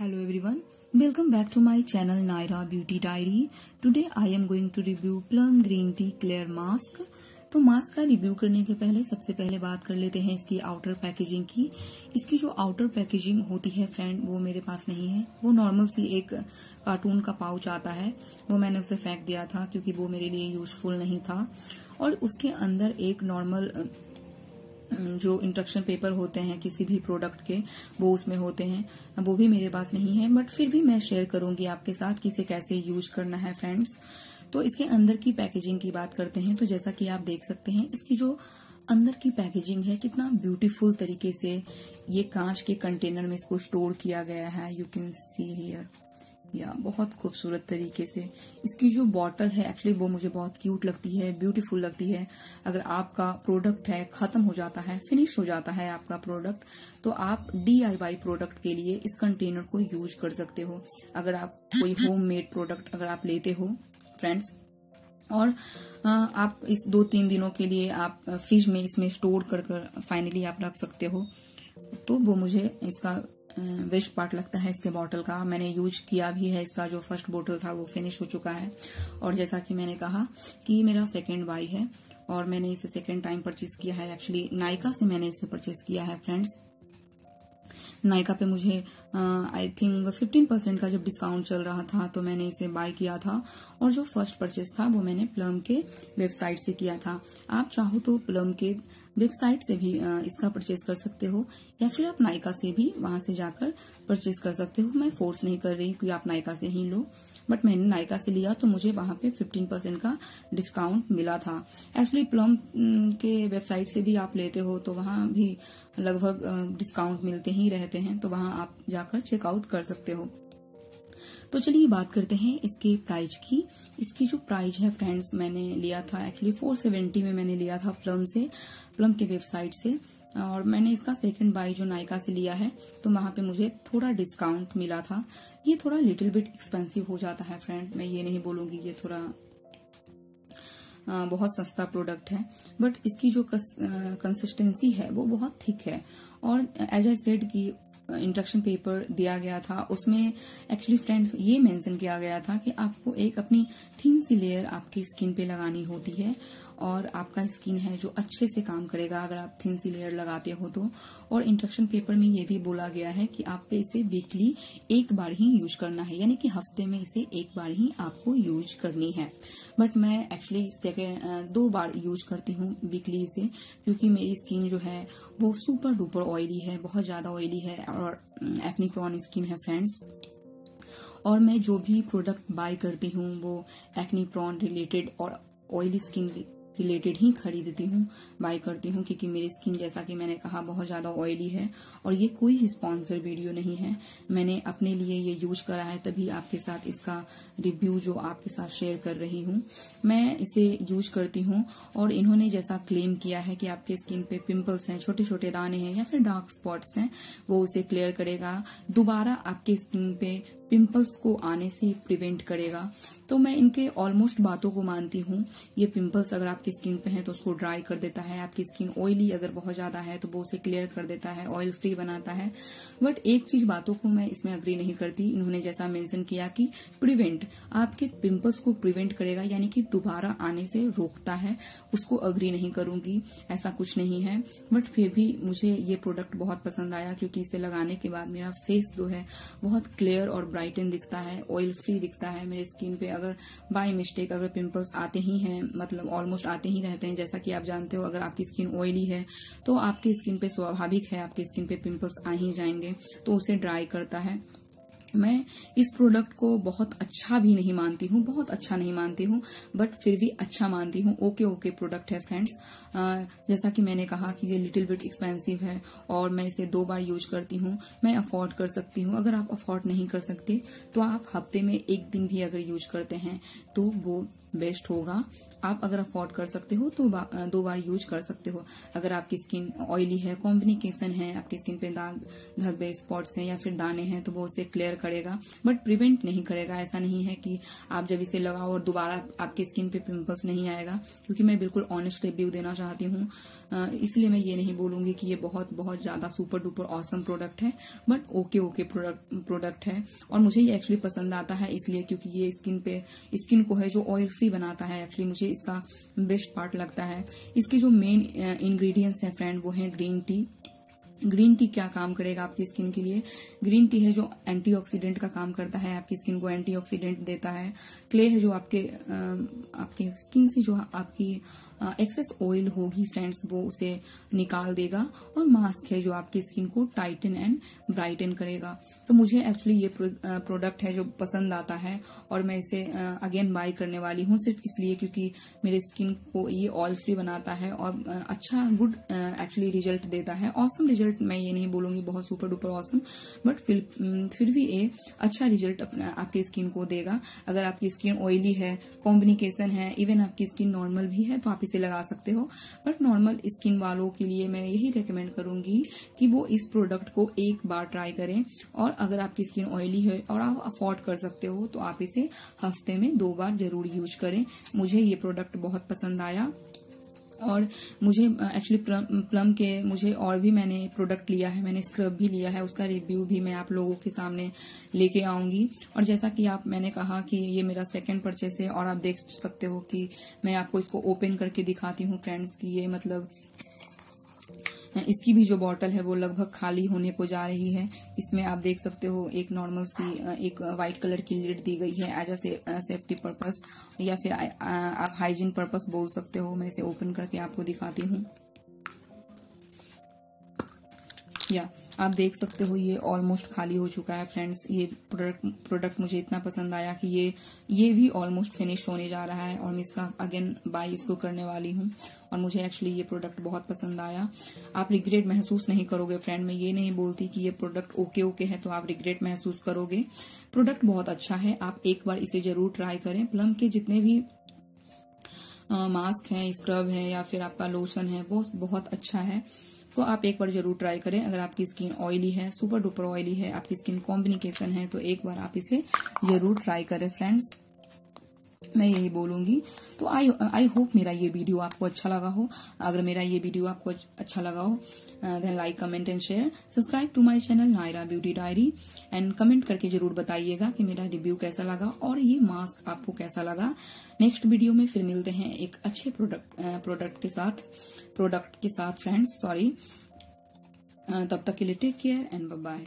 Hello everyone, welcome back to my channel Naira Beauty Diary. Today I am going to review Plum Green Tea Clear Mask. तो mask का review करने के पहले सबसे पहले बात कर लेते हैं इसकी आउटर पैकेजिंग की। इसकी जो आउटर पैकेजिंग होती है फ्रेंड वो मेरे पास नहीं है। वो नॉर्मल सी एक कार्टून का पाउच आता है। वो मैंने उसे फेंक दिया था क्योंकि वो मेरे लिए यूजफुल नहीं था। और उसके अंदर एक नॉर्मल जो इंस्ट्रक्शन पेपर होते हैं किसी भी प्रोडक्ट के, वो उसमें होते हैं। वो भी मेरे पास नहीं है बट फिर भी मैं शेयर करूँगी आपके साथ कि इसे कैसे यूज़ करना है फ्रेंड्स तो इसके अंदर की पैकेजिंग की बात करते हैं तो जैसा कि आप देख सकते हैं, इसकी जो अंदर की पैकेजिंग है, कितना ब्यूटीफुल तरीके से ये कांच के कंटेनर में इसको स्टोर किया गया है। यू कैन सी हियर या बहुत खूबसूरत तरीके से। इसकी जो बॉटल है एक्चुअली वो मुझे बहुत क्यूट लगती है ब्यूटीफुल लगती है। अगर आपका प्रोडक्ट है, खत्म हो जाता है फिनिश हो जाता है आपका प्रोडक्ट तो आप डी प्रोडक्ट के लिए इस कंटेनर को यूज़ कर सकते हो। अगर आप कोई होम मेड प्रोडक्ट अगर आप लेते हो फ्रेंड्स और आप इस दो तीन दिनों के लिए आप फ्रिज में इसमें स्टोर कर कर फाइनली आप रख सकते हो तो वो मुझे इसका वेस्ट पार्ट लगता है इसके बॉटल का। मैंने यूज़ किया भी है, इसका जो फ़र्स्ट बॉटल था वो फिनिश हो चुका है। और जैसा कि मैंने कहा कि मेरा सेकेंड बाई है और मैंने इसे सेकेंड टाइम परचेज किया है। एक्चुअली नायका से मैंने इसे परचेज किया है फ्रेंड्स नायका पे मुझे आई थिंक फिफ्टीन परसेंट का जब डिस्काउंट चल रहा था तो मैंने इसे बाय किया था। और जो फ़र्स्ट परचेज था, वो मैंने प्लम के वेबसाइट से किया था। आप चाहो तो प्लम के वेबसाइट से भी इसका परचेज कर सकते हो, या फिर आप नायका से भी वहाँ से जाकर परचेज कर सकते हो। मैं फोर्स नहीं कर रही कि आप नायका से ही लो बट मैंने नायका से लिया तो मुझे वहाँ पे 15 परसेंट का डिस्काउंट मिला था। एक्चुअली प्लम के वेबसाइट से भी आप लेते हो तो वहाँ भी लगभग डिस्काउंट मिलते ही रहते हैं तो वहाँ आप जाकर चेकआउट कर सकते हो। तो चलिए बात करते हैं इसके प्राइस की। इसकी जो प्राइस है फ्रेंड्स मैंने लिया था एक्चुअली 470 में मैंने लिया था प्लम से प्लम के वेबसाइट से। और मैंने इसका सेकंड बाई जो नायका से लिया है तो वहाँ पे मुझे थोड़ा डिस्काउंट मिला था। ये थोड़ा लिटिल बिट एक्सपेंसिव हो जाता है फ्रेंड मैं ये नहीं बोलूँगी ये थोड़ा बहुत सस्ता प्रोडक्ट है। बट इसकी जो कंसिस्टेंसी है, वो बहुत थिक है। और एज आई सेड की इंस्ट्रक्शन पेपर दिया गया था। उसमें एक्चुअली फ्रेंड्स ये मेंशन किया गया था कि आपको एक अपनी थीन सी लेयर आपकी स्किन पे लगानी होती है। और आपका स्किन है जो अच्छे से काम करेगा, अगर आप थिन सी लेयर लगाते हो तो। और इंस्ट्रक्शन पेपर में ये भी बोला गया है कि आपको इसे वीकली एक बार ही यूज़ करना है, यानी कि हफ़्ते में इसे एक बार ही आपको यूज़ करनी है। बट मैं एक्चुअली सेकेंड दो बार यूज़ करती हूँ वीकली इसे, क्योंकि मेरी स्किन जो है वो सुपर डुपर ऑयली है, बहुत ज़्यादा ऑयली है और एक्नी प्रॉन स्किन है फ्रेंड्स और मैं जो भी प्रोडक्ट बाय करती हूँ वो एक्नी प्रॉन रिलेटेड और ऑयली स्किन रिलेटेड ही खरीदती हूँ बाय करती हूँ, क्योंकि मेरी स्किन जैसा कि मैंने कहा बहुत ज़्यादा ऑयली है और ये कोई स्पॉन्सर वीडियो नहीं है। मैंने अपने लिए ये यूज़ करा है, तभी आपके साथ इसका रिव्यू जो आपके साथ शेयर कर रही हूँ। मैं इसे यूज़ करती हूँ और इन्होंने जैसा क्लेम किया है कि आपके स्किन पे पिंपल्स हैं छोटे छोटे दाने हैं या फिर डार्क स्पॉट्स हैं, वो उसे क्लियर करेगा। दोबारा आपके स्किन पे पिंपल्स को आने से प्रिवेंट करेगा। तो मैं इनके ऑलमोस्ट बातों को मानती हूँ। ये पिंपल्स अगर आपकी स्किन पे है तो उसको ड्राई कर देता है। आपकी स्किन ऑयली अगर बहुत ज़्यादा है तो वो उसे क्लियर कर देता है, ऑयल फ्री बनाता है। बट एक चीज़ बातों को मैं इसमें अग्री नहीं करती। इन्होंने जैसा मेंशन किया कि प्रिवेंट आपके पिंपल्स को प्रिवेंट करेगा, यानी कि दोबारा आने से रोकता है। उसको अग्री नहीं करूँगी, ऐसा कुछ नहीं है। बट फिर भी मुझे ये प्रोडक्ट बहुत पसंद आया, क्योंकि इसे लगाने के बाद मेरा फेस जो है बहुत क्लियर और ब्राइटन दिखता है ऑयल फ्री दिखता है मेरे स्किन पे। अगर बाय मिस्टेक अगर पिंपल्स आते ही हैं मतलब ऑलमोस्ट आते ही रहते हैं, जैसा कि आप जानते हो, अगर आपकी स्किन ऑयली है तो आपकी स्किन पे स्वाभाविक है, आपकी स्किन पे पिंपल्स आ ही जाएँगे तो उसे ड्राई करता है। मैं इस प्रोडक्ट को बहुत अच्छा भी नहीं मानती हूँ, बहुत अच्छा नहीं मानती हूँ बट फिर भी अच्छा मानती हूँ। ओके ओके प्रोडक्ट है फ्रेंड्स जैसा कि मैंने कहा कि ये लिटिल बिट एक्सपेंसिव है और मैं इसे दो बार यूज़ करती हूँ, मैं अफोर्ड कर सकती हूँ। अगर आप अफोर्ड नहीं कर सकते तो आप हफ़्ते में एक दिन भी अगर यूज़ करते हैं तो वो बेस्ट होगा। आप अगर अफोर्ड कर सकते हो तो दो बार यूज़ कर सकते हो। अगर आपकी स्किन ऑयली है कॉम्बिनिकेशन है, आपकी स्किन पे दाग, धब्बे स्पॉट्स हैं या फिर दाने हैं तो वो उसे क्लियर करेगा। बट प्रिवेंट नहीं करेगा। ऐसा नहीं है कि आप जब इसे लगाओ और दोबारा आपकी स्किन पे पिम्पल्स नहीं आएगा, क्योंकि मैं बिल्कुल ऑनेस्ट रिव्यू देना चाहती हूँ। इसलिए मैं ये नहीं बोलूँगी कि ये बहुत बहुत ज़्यादा सुपर डुपर ऑसम प्रोडक्ट है but okay okay product product है। और मुझे ये एक्चुअली पसंद आता है इसलिए, क्योंकि ये स्किन पे स्किन को है जो ऑयल फ्री बनाता है एक्चुअली मुझे इसका बेस्ट पार्ट लगता है। इसके जो मेन इंग्रेडिएंट्स हैं फ्रेंड वो है ग्रीन टी ग्रीन टी क्या काम करेगा आपकी स्किन के लिए? ग्रीन टी है जो एंटीऑक्सीडेंट का काम करता है, आपकी स्किन को एंटीऑक्सीडेंट देता है। क्ले है जो आपके आपके स्किन से जो आपकी एक्सेस ऑयल होगी फ्रेंड्स वो उसे निकाल देगा और मास्क है जो आपकी स्किन को टाइटन एंड ब्राइटन करेगा। तो मुझे एक्चुअली ये प्रोडक्ट है जो पसंद आता है और मैं इसे अगेन बाय करने वाली हूँ सिर्फ़ इसलिए क्योंकि मेरे स्किन को ये ऑयल फ्री बनाता है और अच्छा गुड एक्चुअली रिज़ल्ट देता है। ऑसम रिज़ल्ट मैं ये नहीं बोलूँगी, बहुत सुपर डुपर ऑसम बट फिर फिर भी ये अच्छा रिज़ल्ट आपकी स्किन को देगा। अगर आपकी स्किन ऑयली है कॉम्बिनिकेशन है इवन आपकी स्किन नॉर्मल भी है तो आप इसे लगा सकते हो। बट नॉर्मल स्किन वालों के लिए मैं यही रिकमेंड करूँगी कि वो इस प्रोडक्ट को एक बार ट्राई करें और अगर आपकी स्किन ऑयली है और आप अफोर्ड कर सकते हो तो आप इसे हफ़्ते में दो बार ज़रूर यूज़ करें। मुझे ये प्रोडक्ट बहुत पसंद आया। और मुझे एक्चुअली प्लम, प्लम के मुझे और भी मैंने प्रोडक्ट लिया है मैंने स्क्रब भी लिया है उसका रिव्यू भी मैं आप लोगों के सामने लेके आऊँगी। और जैसा कि आप मैंने कहा कि ये मेरा सेकंड परचेस है और आप देख सकते हो कि मैं आपको इसको ओपन करके दिखाती हूँ फ्रेंड्स की ये मतलब इसकी भी जो बॉटल है वो लगभग खाली होने को जा रही है। इसमें आप देख सकते हो एक नॉर्मल सी एक व्हाइट कलर की लीड दी गई है एज अ सेफ्टी पर्पस या फिर आ, आ, आप हाइजीन पर्पस बोल सकते हो। मैं इसे ओपन करके आपको दिखाती हूँ। या आप देख सकते हो ये ऑलमोस्ट खाली हो चुका है फ्रेंड्स ये प्रोडक्ट प्रोडक्ट मुझे इतना पसंद आया कि ये ये भी ऑलमोस्ट फिनिश होने जा रहा है और मैं इसका अगेन बाय इसको करने वाली हूँ और मुझे एक्चुअली ये प्रोडक्ट बहुत पसंद आया। आप रिग्रेट महसूस नहीं करोगे फ्रेंड मैं ये नहीं बोलती कि ये प्रोडक्ट ओके ओके है तो आप रिग्रेट महसूस करोगे। प्रोडक्ट बहुत अच्छा है, आप एक बार इसे ज़रूर ट्राई करें। प्लम के जितने भी मास्क है स्क्रब है या फिर आपका लोशन है, वो बहुत अच्छा है। तो आप एक बार ज़रूर ट्राई करें। अगर आपकी स्किन ऑयली है सुपर डुपर ऑयली है, आपकी स्किन कॉम्बिनेशन है तो एक बार आप इसे ज़रूर ट्राई करें फ्रेंड्स मैं यही बोलूँगी। तो आई आई होप मेरा ये वीडियो आपको अच्छा लगा हो। अगर मेरा ये वीडियो आपको अच्छा लगा हो then like comment and share subscribe to my channel Naira beauty diary and comment करके ज़रूर बताइएगा कि मेरा रिव्यू कैसा लगा और ये मास्क आपको कैसा लगा। नेक्स्ट वीडियो में फिर मिलते हैं एक अच्छे प्रोडक्ट प्रोडक्ट के साथ। प्रोडक्ट के साथ फ्रेंड्स सॉरी तब तक के लिए टेक केयर एंड बाय